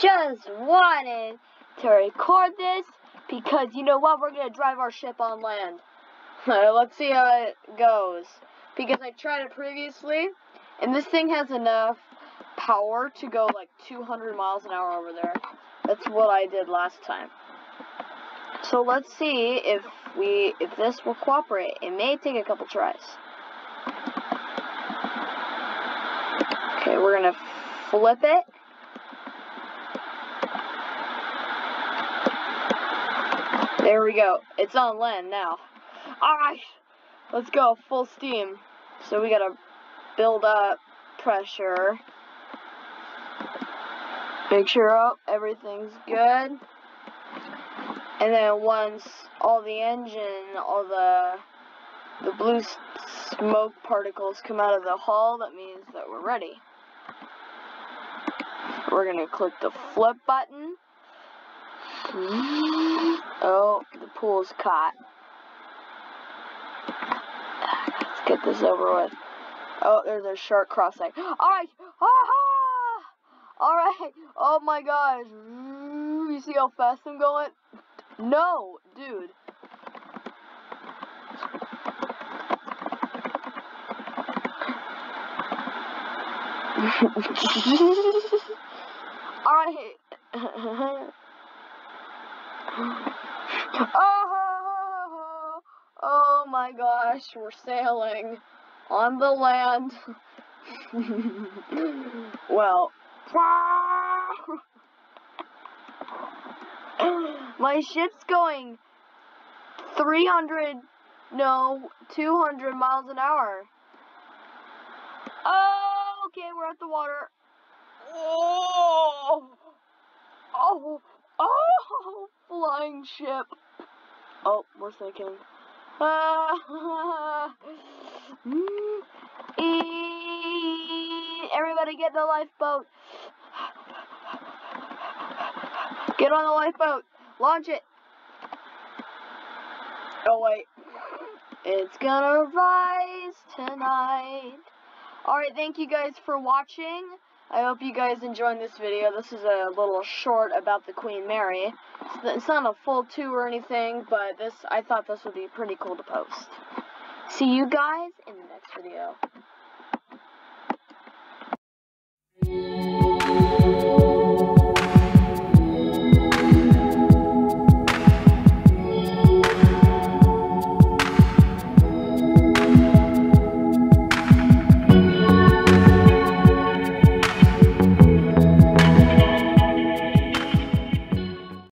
Just wanted to record this because you know what? We're going to drive our ship on land. Let's see how it goes. Because I tried it previously, and this thing has enough power to go like 200 miles an hour over there. That's what I did last time. So let's see if we if this will cooperate. It may take a couple tries. Okay, we're gonna flip it. There we go. It's on land now. Alright, let's go full steam. So we gotta build up pressure. Make sure oh, everything's good. And then once all the engine, all the the blue smoke particles come out of the hull, that means that we're ready. We're gonna click the flip button. Oh, the pool's caught. Let's get this over with. Oh, there's a shark crossing. Alright! Ah! Alright! Oh my gosh! You see how fast I'm going? No, dude. Oh, oh my gosh, we're sailing on the land. well, my ship's going 300, no, 200 miles an hour. Oh, okay, we're at the water. Oh, oh, oh, oh, flying ship. Oh, we're sinking. Uh, everybody get the lifeboat. Get on the lifeboat. Launch it. Oh, wait. It's gonna rise tonight. Alright, thank you guys for watching. I hope you guys enjoyed this video. This is a little short about the Queen Mary. It's not a full two or anything, but this I thought this would be pretty cool to post. See you guys in the next video.